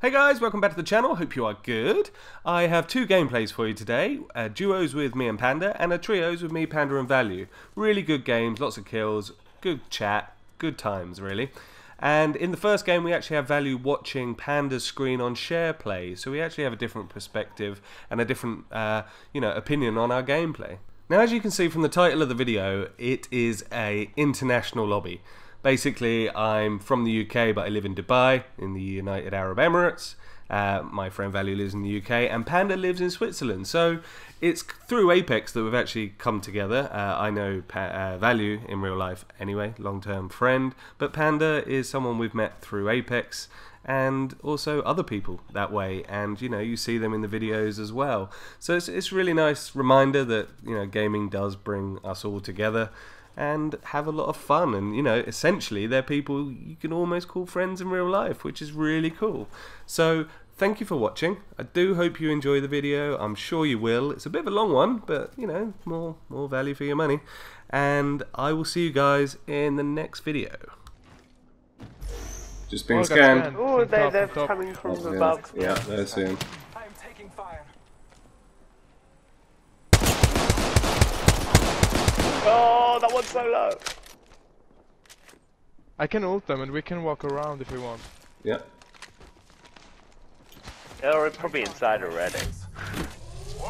Hey guys, welcome back to the channel. Hope you are good. I have two gameplays for you today. Uh, duos with me and Panda, and a trios with me, Panda and Value. Really good games, lots of kills, good chat, good times really. And in the first game we actually have Value watching Panda's screen on share play, so we actually have a different perspective and a different uh, you know, opinion on our gameplay. Now as you can see from the title of the video, it is a international lobby. Basically, I'm from the UK, but I live in Dubai, in the United Arab Emirates. Uh, my friend Value lives in the UK, and Panda lives in Switzerland. So it's through Apex that we've actually come together. Uh, I know pa uh, Value in real life anyway, long term friend, but Panda is someone we've met through Apex and also other people that way and you know you see them in the videos as well so it's, it's really nice reminder that you know gaming does bring us all together and have a lot of fun. And you know, essentially, they're people you can almost call friends in real life, which is really cool. So thank you for watching. I do hope you enjoy the video. I'm sure you will. It's a bit of a long one, but you know, more more value for your money. And I will see you guys in the next video. Just being oh, scanned. Oh, they're, they're coming from oh, above. Yeah, they're soon. Oh, that one's so low. I can ult them and we can walk around if we want. Yeah. They're probably inside already.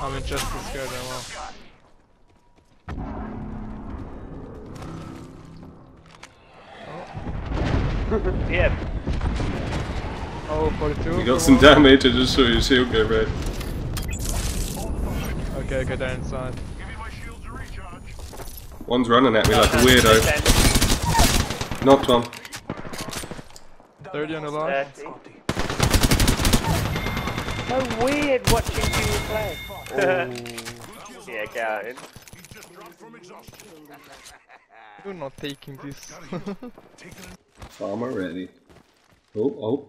I'm just as scared now. Oh. yeah. Oh, 42. You got some damage, I just saw your shield go red. Okay, get down inside. One's running at me like a weirdo. Knocked one. 30 on the line. So weird watching you play. Oh. yeah, Gavin. You're not taking this. Farmer ready. Oh, oh.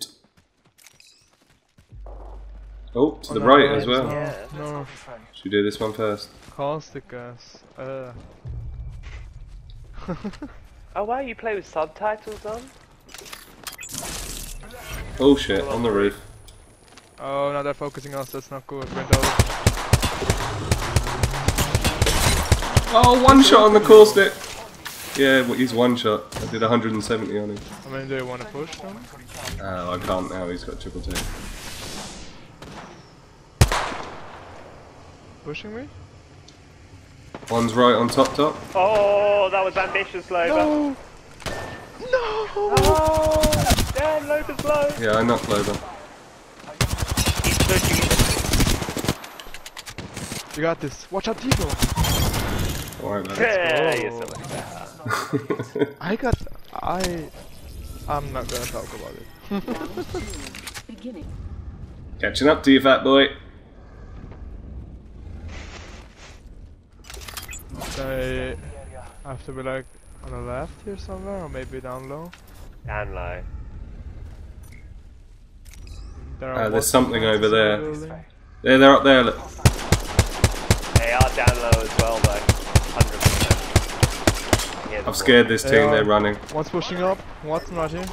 Oh, to the right, right as well. Yeah. No. Should we do this one first? Caustic gas. Uh. Oh wow, you play with subtitles on? Oh shit, on the roof. Oh, now they're focusing us, that's not good. Window. Oh, one shot on the caustic! Yeah, well, he's one shot. I did 170 on him. I mean, do you want to push them? Uh, I can't now, he's got triple two. Pushing me? One's right on top top. Oh, that was ambitious, Loba. No! No! Oh, damn, Loba's low. Yeah, I knocked Loba. He's pushing it. You got this. Watch out, Tigo. Alright, man. Yeah, you're so much better. I got... I... I'm not gonna talk about it. Catching up to you, fat boy. I have to be like on the left here somewhere, or maybe down low? Down low. There uh, there's something over there. Yeah, they're up there, look. They are down low as well, though. 100%. I've scared this team, they they're running. One's pushing up, one's right here.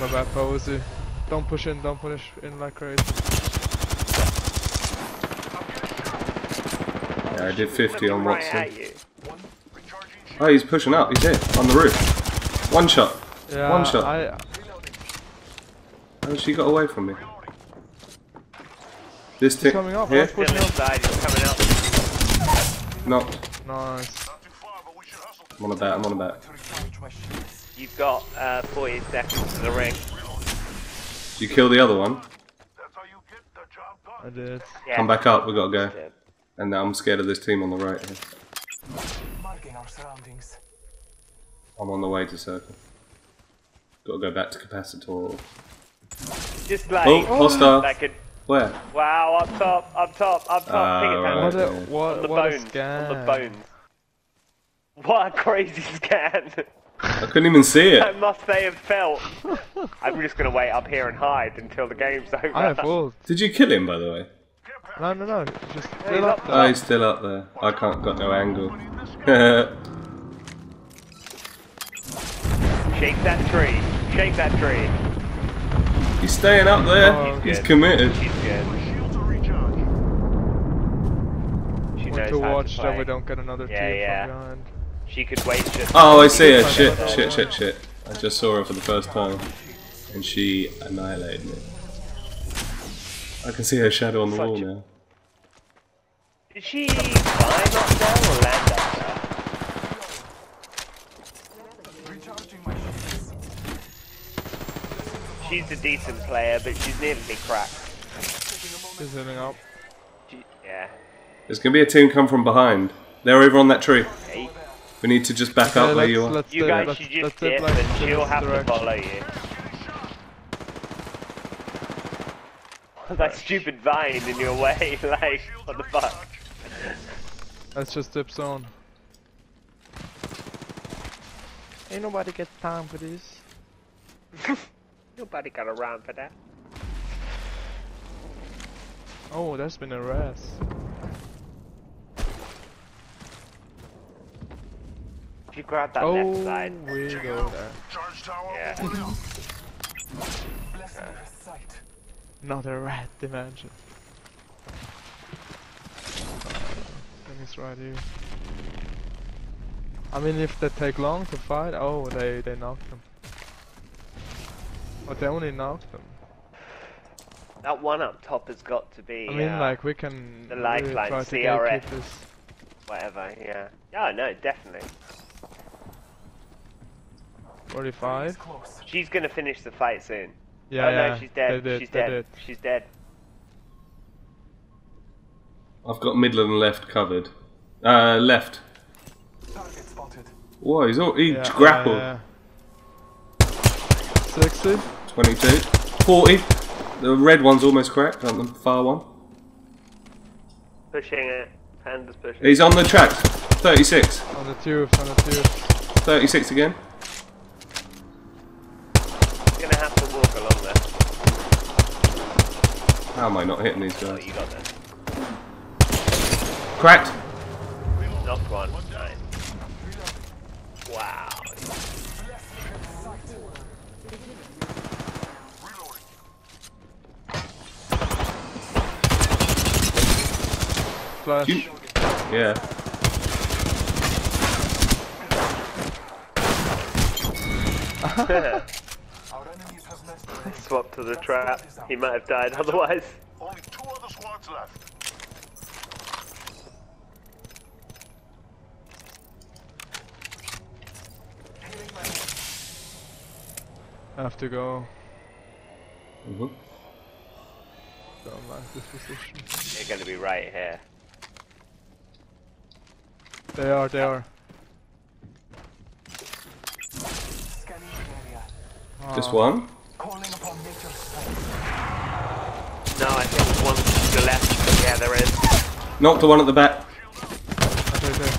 My bad, Posey. Don't push in, don't push in like crazy. Yeah, I did 50 on Watson. Oh, he's pushing up. He's here on the roof. One shot. Yeah, One shot. I... Oh, she got away from me. This tick coming up. here. Still inside. He's coming up. Knocked. Nice. I'm on a bat. I'm on a bat. You've got uh, 40 seconds to the ring. Did you kill the other one? I did. Yeah. Come back up. We gotta go. And now I'm scared of this team on the right here. Marking our surroundings. I'm on the way to circle. Gotta go back to capacitor. Just like oh, hostile. That could... Where? Wow, up top, up top, up top. Uh, right, what, a, what, on the what bones, On the bones. What a crazy scan. I couldn't even see it. That must they have felt. I'm just gonna wait up here and hide until the game's over. I have Did you kill him, by the way? No, no, no. Just still up there. Oh, he's still up there. I can't got no angle. Shake that tree. Shake that tree. He's staying up there. Oh, He's good. committed. She's good. She Want knows to watch to that we don't get another Yeah, team yeah. from behind. She could wait just. Oh, I see her. Shit, shit, shit, shit. I just saw her for the first time. And she annihilated me. I can see her shadow on the Such wall now. Did she fly up there or land up there? She's a decent player, but she's nearly cracked. He's healing up. She, yeah. There's gonna be a team come from behind. They're over on that tree. Hey, We need to just back Okay, up where you are. You guys let's, should just let's dip dip like and she'll have to follow you. That stupid vine in your way, like, what the fuck? Let's just dip zone. Ain't nobody got time for this. Nobody got around for that. Oh, that's been a res. If you grab that Oh, left side, we go there. yeah. Not a rat dimension. Thing is right here. I mean, if they take long to fight, oh, they they knocked them. But they only knocked them. That one up top has got to be. I mean, uh, like we can the really lifeline, try to CRF. gatekeep this. whatever. Yeah. Yeah, no, definitely. 45. She's gonna finish the fight soon. Yeah, oh yeah. no, she's dead. Did, she's dead. did. She's dead. I've got middle and left covered. Uh, left. Whoa, he's all, he Yeah, grappled. yeah, yeah. 60. 22. 40. The red one's almost cracked on the far one. Pushing it. Panda's pushing. He's on the tracks. 36. On the tubes, on the tubes. 36 again. He's gonna have to walk along there. How am I not hitting these Oh, guys? you got this. Cracked. Knocked one. Nice. Wow. Flash. You- Yeah. Swap to the trap. He might have died otherwise. Only two other squads left. I have to go. Mhm. Don't like this position. They're gonna be right here. They are, they are. Just Ah, one. No, I think there's one to the left. Yeah, there is. Knocked the one at the back. okay, okay.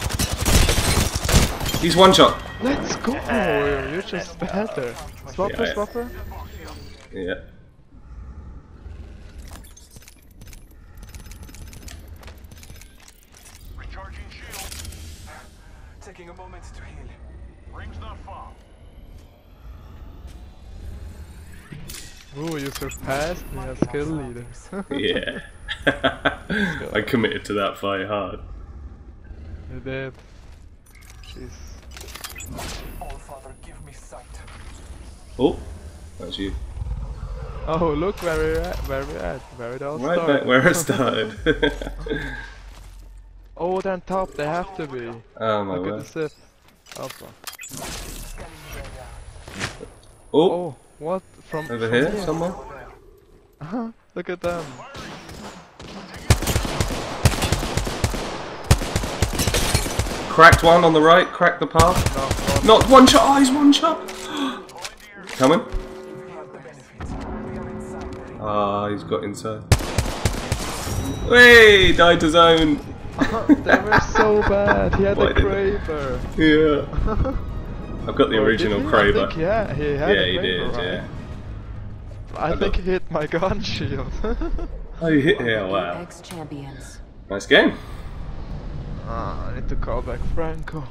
He's one shot. Let's go! Uh, You're just better. Swapper, Yeah, yeah. swapper. Yeah. Recharging shield. Taking a moment to heal. Ring's not far. Ooh, you surpassed me as skill leader. Yeah. I committed to that fight hard. you did. Jeez. All Father, give me sight. Oh, that's you. Oh, look where we're at, where we're at, where it all Right started. back where I started. oh, they're on top, they have to be. oh my Look at word. the zip. Alpha. Oh, Oh, what? From over from here somewhere. Uh-huh. Look at them. Cracked one on the right. Cracked the path. No, one. Not one shot. Oh, he's one shot. Coming. Ah, he's got inside. Hey, died to zone. they were so bad. He had Why a did Kraber. Yeah. I've got the Or original did he? Kraber. think, yeah, he had Yeah, he Kraber, did. right? Yeah. I I think got- he hit my gun shield. Oh, you hit. Yeah, wow. Ex champions. Nice game. ah, I need to call back Franco.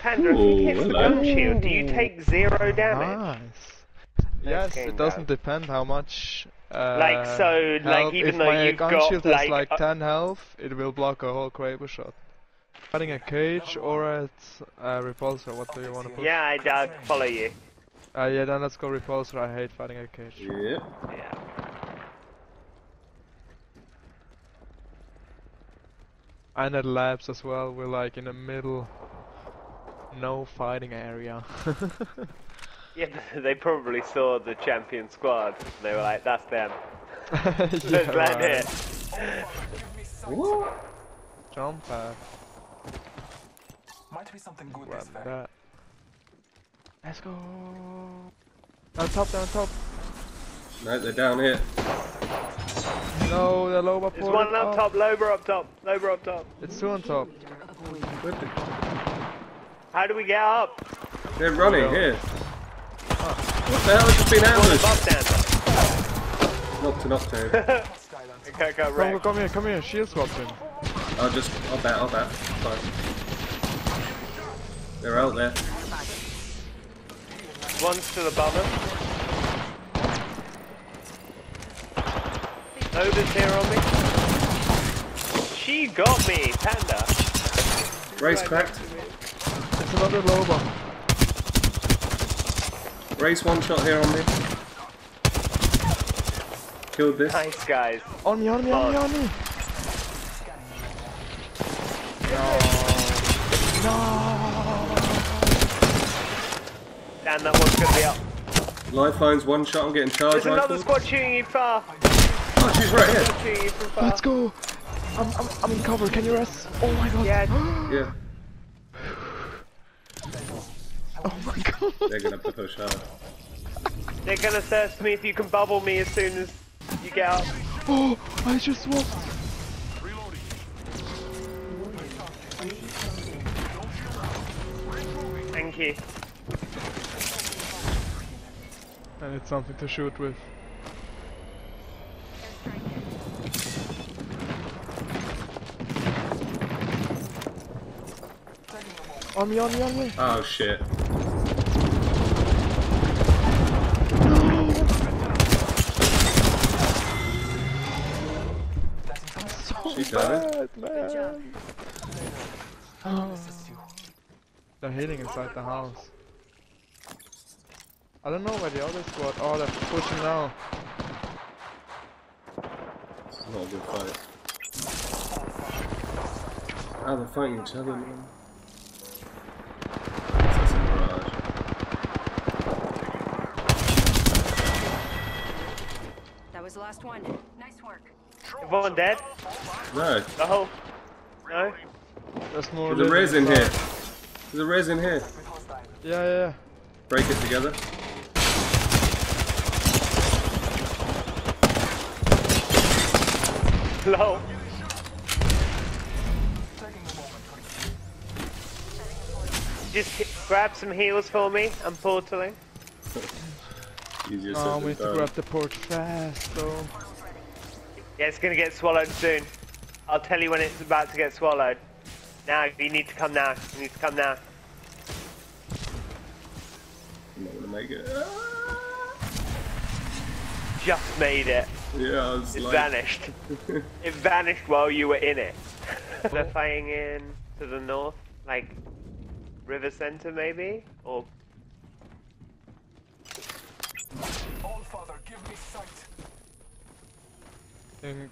Panda, if Ooh, he hits the gun shield, do you take zero damage? Nice. Yes, it doesn't Doug. depend how much. Uh, Like, so, like, health- even if though my you've gun got, shield like, has like uh, 10 health, it will block a whole Kraber shot. Fighting a cage or at uh, repulsor, what do you want to put? Yeah, I, I follow you. Uh, yeah, then let's go repulsor. I hate fighting a cage. Yep. Yeah. And at labs as well. We're like in the middle, no fighting area. Yeah, they probably saw the champion squad. They were like, "That's them. yeah, Let's land right. here." What? Jump pad. Might be something good Grab this way. that. Let's go. Down top, down top. No, they're down here. No, the lower There's port. one up oh. top, Loba up top, Loba up top. It's two on top. How do we get up? They're running Well. here. What the hell has just been Pull the ambushed? box down. Knock to knockdown. I can't go Come, come here, come here. Shield swap him. I'll just, I'll bat, I'll bat. Fine. They're out there. One's to the bottom. Loba's here on me. She got me, Panda. Wraith cracked. It's another lower. Wraith one shot here on me. Killed this. Nice guys. On me, on me, on me, on me. And that one's gonna be up. Lifelines one shot. I'm getting charged. There's another rifled. squad shooting you far. Oh, she's right here. Shooting you from far. Let's go. I'm, I'm, I'm in cover. Can you rest? Oh my god. Yeah, Yeah, Oh my god. they're gonna push hard. they're gonna thirst me if you can bubble me as soon as you get up. Oh, I just swapped. Thank you. I need something to shoot with. On me, on me, on me. Oh shit. She's dying. Bad, man. Oh. They're hitting inside the house. I don't know where the other squad. Oh, they're pushing now. Not a good fight. Oh, they're fighting each other, man. That's a mirage. That was the last one. Nice work. Yvonne dead? No, The whole. No? There's more. there's a res in here. There's a res in here. Yeah, yeah, yeah. Break it together. Low. Just grab some heals for me. I'm portaling. Easier Oh, we need to grab the port fast though. Yeah, it's gonna get swallowed soon. I'll tell you when it's about to get swallowed. Now, you need to come now. You need to come now. I'm not gonna make it. Just made it. Yeah, I It like, vanished. it vanished while you were in it. Oh. They're flying in to the north, like River Center maybe, or All Father, give me sight. think.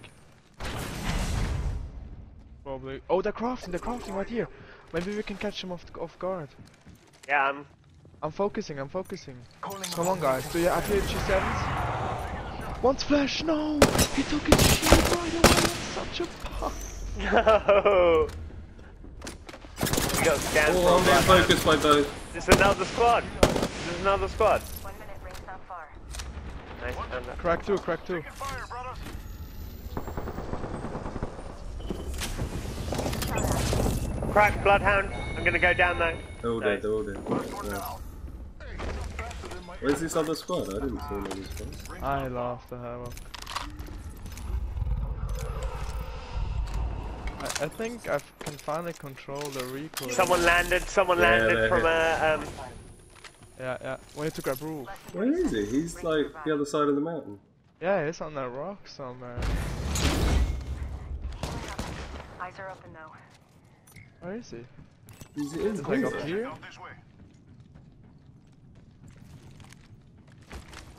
Probably. Oh, they're crafting. They're crafting right here. Maybe we can catch them off off guard. yeah, I'm I'm focusing. I'm focusing. Calling Come on, guys. Do you have your G7s? Once flash. No, he took his shield right away. That's such a punk. no. You got scanned Oh, I'm from being focused by both. There's another squad. This is another squad. One minute rings not far. Nice. Panda. Crack two. Crack two. Fire, brothers. Crack Bloodhound. I'm gonna go down though. They're all dead, they're all dead. Where's this other squad? I didn't see another squad. I love the havoc. I, I think I can finally control the recoil. Someone landed. Someone Yeah, landed from a um. Yeah, yeah. We need to grab roof. Where is he? He's like the other side of the mountain. Yeah, he's on that rock somewhere. Eyes are open though. Where is he? He's in Is like up here.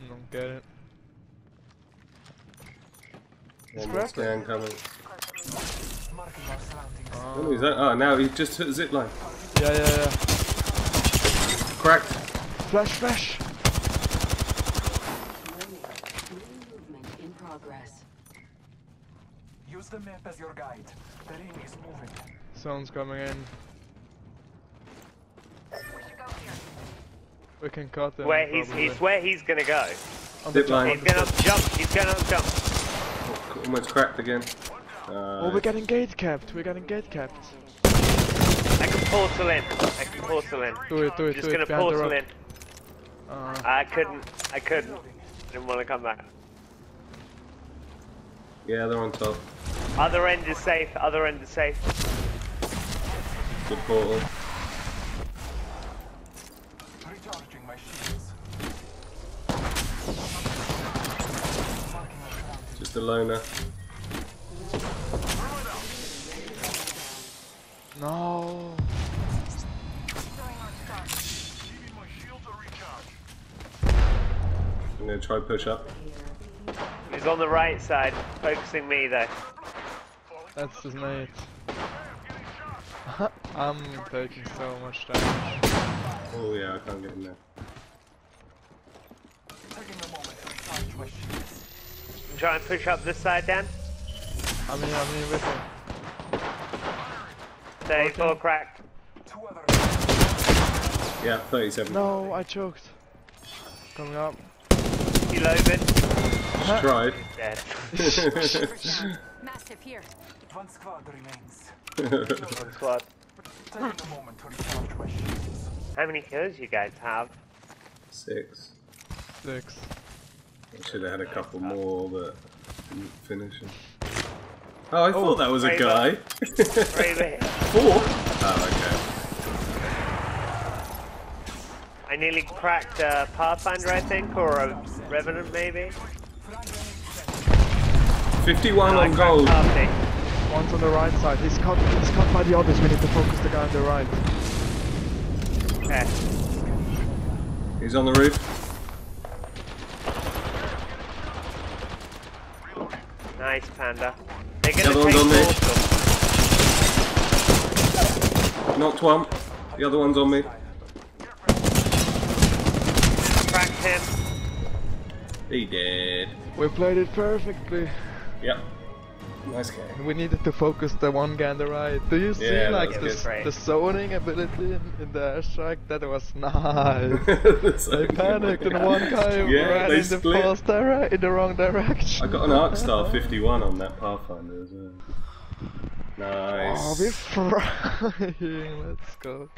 Here? Out this way. Don't get it. One more scan coming. Marking our. Oh, is that? Oh, now he just hit a zip line. Yeah, yeah, yeah. Cracked. Flash, flash! Movement. Use the map as your guide. The ring is moving. Someone's coming in. We should go here. We can cut them. Where he's probably. he's where he's gonna go. On the Zip jump, line. He's gonna jump. jump. He's gonna jump. Almost cracked again. Oh, we're getting gate capped. We're getting gate capped. I can portal in. I can portal in. Do it, do it, Just do gonna it. Portal in. Uh, I couldn't. I couldn't. Didn't want to come back. yeah, they're on top. Other end is safe. Other end is safe. Good portal. Recharging my shields. Marking our surroundings. A loner. no. Keeping my shields are recharged. I'm gonna try push up. He's on the right side, focusing me though. That's his mate. I'm taking so much damage. Oh yeah, I can't get in there. Taking a moment to recharge my shields. Try and push up this side, Dan. I'm here, I'm here with him. 34 cracked. Yeah, 37. No, I choked. Coming up. You loaded. Just tried. Dead. Mastiff here. One squad remains. One squad. Taking a moment to recharge my shields. How many kills you guys have? Six. Six. I should have had a couple more, but didn't finish them. Oh, I oh, thought that was a guy. Right here. Four? Oh, I nearly cracked a Pathfinder, I think, or a Revenant, maybe. 51 I on cracked gold. Harpy. One's on the right side. He's cut, he's cut by the others. We need to focus the guy on the right. Okay. He's on the roof. Nice, Panda. They're The gonna other one's on me. Portal. Knocked one. The other one's on me. Cracked him. He did. We played it perfectly. Yep. Nice game. We needed to focus the one guy on the right. Do you see Yeah, like was the, the zoning ability in, in the airstrike? That was nice. So they panicked and one guy Yeah, ran they in the split. false dire- in the wrong direction. I got an Arc Star 51 on that Pathfinder as well. Nice. Oh, we're frying. Let's go.